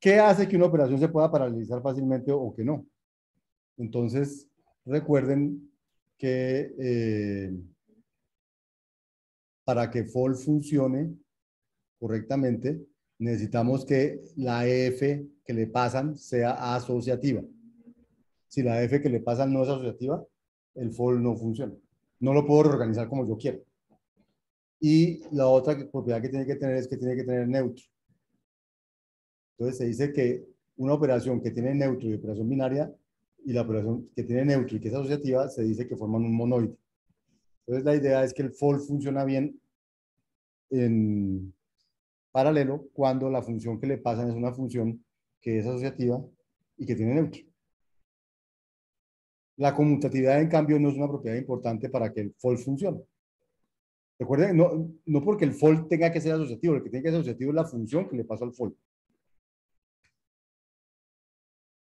¿Qué hace que una operación se pueda paralelizar fácilmente o que no? Entonces, recuerden que eh, para que FOL funcione correctamente, necesitamos que la F que le pasan sea asociativa. Si la F que le pasan no es asociativa, el FOL no funciona. No lo puedo reorganizar como yo quiero. Y la otra propiedad que tiene que tener es que tiene que tener neutro. Entonces se dice que una operación que tiene neutro y operación binaria y la operación que tiene neutro y que es asociativa se dice que forman un monoide. Entonces la idea es que el FOL funciona bien en paralelo cuando la función que le pasan es una función que es asociativa y que tiene neutro. La conmutatividad, en cambio, no es una propiedad importante para que el FOL funcione. Recuerden, no, no porque el FOL tenga que ser asociativo, lo que tiene que ser asociativo es la función que le pasa al FOL.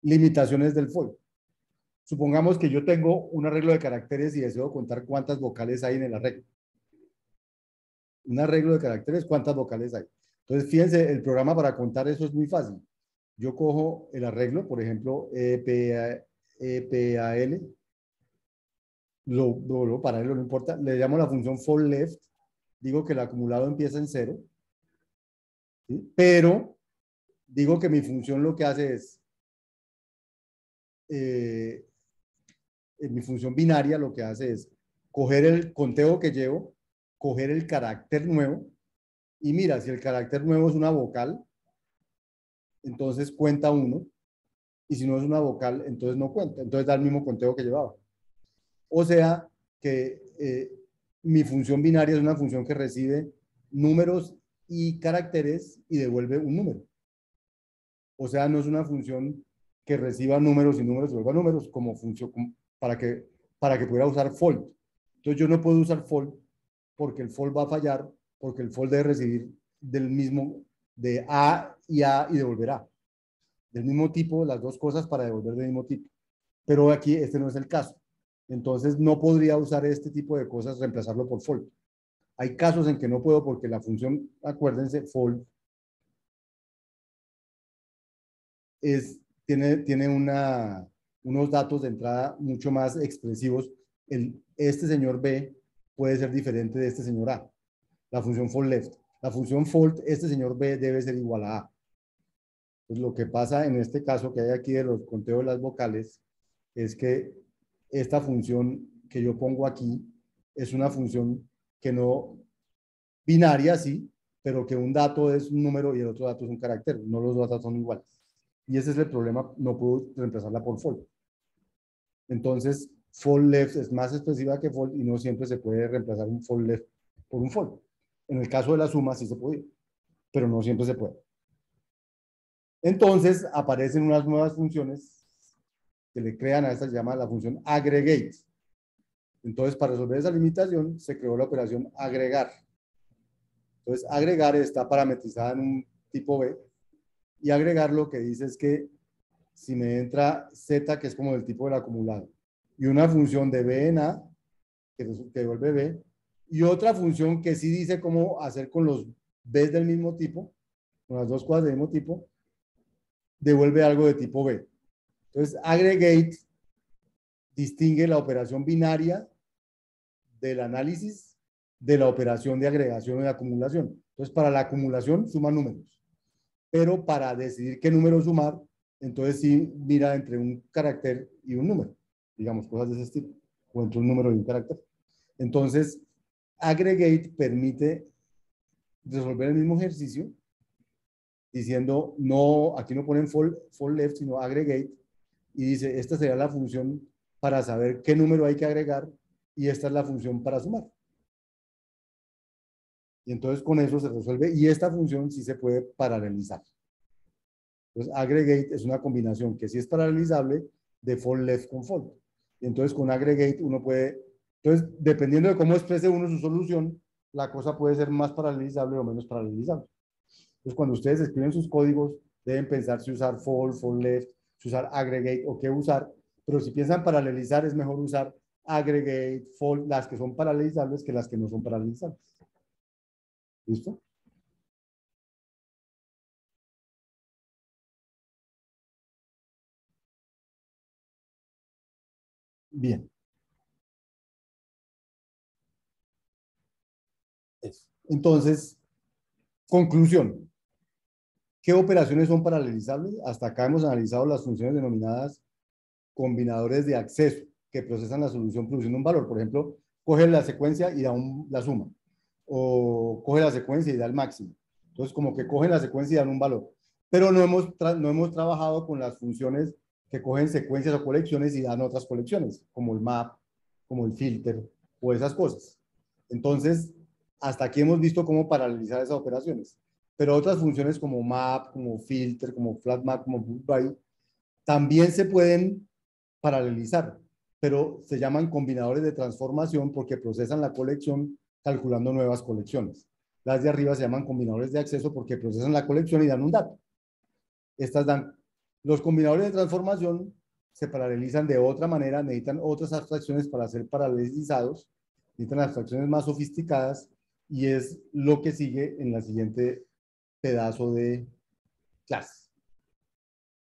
Limitaciones del FOL. Supongamos que yo tengo un arreglo de caracteres y deseo contar cuántas vocales hay en el arreglo. Un arreglo de caracteres, cuántas vocales hay. Entonces, fíjense, el programa para contar eso es muy fácil. Yo cojo el arreglo, por ejemplo, EPA, EPAL, lo, lo, paralelo, no importa, le llamo la función for left, digo que el acumulado empieza en cero, pero digo que mi función lo que hace es, eh, en mi función binaria lo que hace es coger el conteo que llevo, coger el carácter nuevo, y mira, si el carácter nuevo es una vocal, entonces cuenta uno, y si no es una vocal, entonces no cuenta, entonces da el mismo conteo que llevaba. O sea que eh, mi función binaria es una función que recibe números y caracteres y devuelve un número. O sea, no es una función que reciba números y números y devuelva números como función para que, para que pudiera usar fold. Entonces yo no puedo usar fold porque el fold va a fallar, porque el fold debe recibir del mismo, de A y A y devolver A. Del mismo tipo, las dos cosas para devolver del mismo tipo. Pero aquí este no es el caso. Entonces no podría usar este tipo de cosas, reemplazarlo por fold. Hay casos en que no puedo porque la función, acuérdense, fold es, tiene, tiene una, unos datos de entrada mucho más expresivos. El, este señor B puede ser diferente de este señor A. La función fold left. La función fold, este señor B debe ser igual a A. Pues lo que pasa en este caso que hay aquí de los conteos de las vocales es que esta función que yo pongo aquí es una función que no binaria, sí, pero que un dato es un número y el otro dato es un carácter. No los dos datos son iguales. Y ese es el problema, no puedo reemplazarla por fold. Entonces, fold left es más expresiva que fold y no siempre se puede reemplazar un fold left por un fold. En el caso de la suma sí se puede, pero no siempre se puede. Entonces, aparecen unas nuevas funciones que le crean a esta se la función aggregate. Entonces, para resolver esa limitación, se creó la operación agregar. Entonces, agregar está parametrizada en un tipo B y agregar lo que dice es que si me entra Z, que es como del tipo del acumulado, y una función de B en A, que, devuelve B, y otra función que sí dice cómo hacer con los B del mismo tipo, con las dos cosas del mismo tipo, devuelve algo de tipo B. Entonces, aggregate distingue la operación binaria del análisis de la operación de agregación o de acumulación. Entonces, para la acumulación suma números. Pero para decidir qué número sumar, entonces sí mira entre un carácter y un número. Digamos, cosas de ese estilo. O entre un número y un carácter. Entonces, aggregate permite resolver el mismo ejercicio diciendo, no, aquí no ponen fall, fall left, sino aggregate y dice, esta sería la función para saber qué número hay que agregar y esta es la función para sumar. Y entonces con eso se resuelve y esta función sí se puede paralelizar. Entonces aggregate es una combinación que sí es paralelizable de for left con fold. Y entonces con aggregate uno puede, entonces dependiendo de cómo exprese uno su solución, la cosa puede ser más paralelizable o menos paralelizable. Entonces cuando ustedes escriben sus códigos, deben pensar si usar for, for left, usar aggregate o qué usar, pero si piensan paralelizar es mejor usar aggregate, fold, las que son paralelizables que las que no son paralelizables. ¿Listo? Bien. Entonces, conclusión. ¿Qué operaciones son paralelizables? Hasta acá hemos analizado las funciones denominadas combinadores de acceso que procesan la solución produciendo un valor. Por ejemplo, coge la secuencia y da un, la suma. O coge la secuencia y da el máximo. Entonces, como que cogen la secuencia y dan un valor. Pero no hemos, no hemos trabajado con las funciones que cogen secuencias o colecciones y dan otras colecciones, como el map, como el filter o esas cosas. Entonces, hasta aquí hemos visto cómo paralelizar esas operaciones. Pero otras funciones como map, como filter, como flat map, como by, también se pueden paralelizar, pero se llaman combinadores de transformación porque procesan la colección calculando nuevas colecciones. Las de arriba se llaman combinadores de acceso porque procesan la colección y dan un dato. Estas dan, los combinadores de transformación se paralelizan de otra manera, necesitan otras abstracciones para ser paralelizados, necesitan abstracciones más sofisticadas y es lo que sigue en la siguiente pedazo de clase.